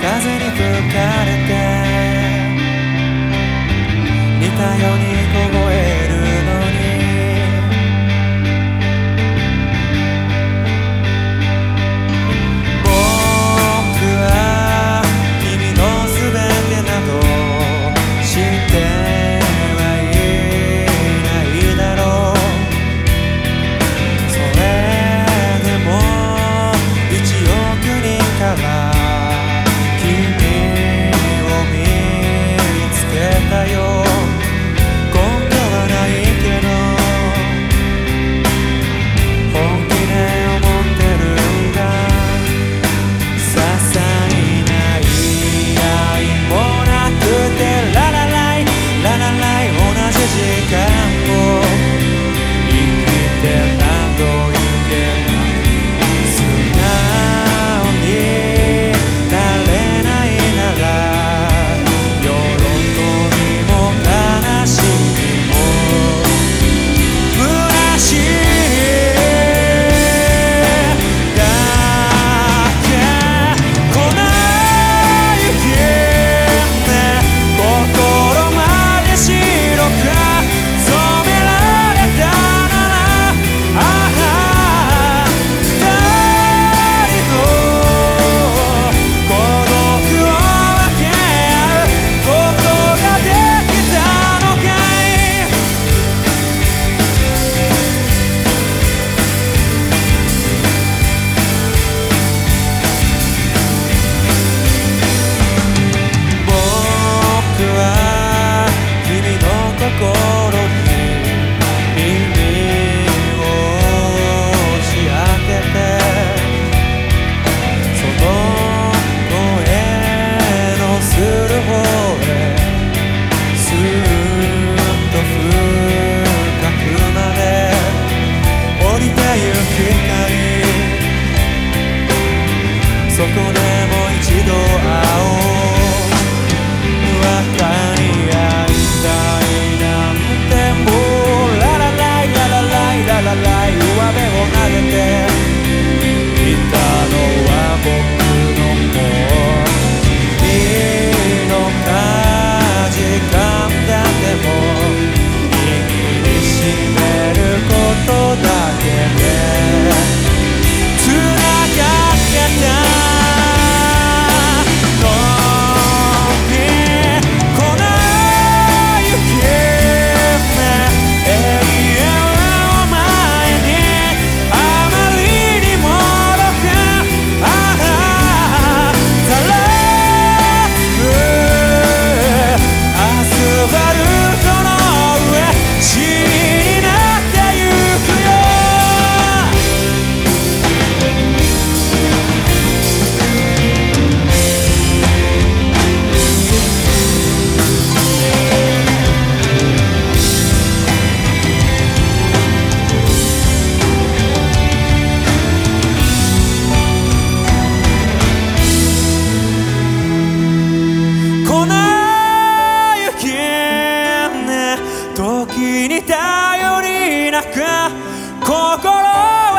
風に吹かれて。似たように凍えわかり合いたいなんてもララライララライララライ上辺を投げて頼りなく心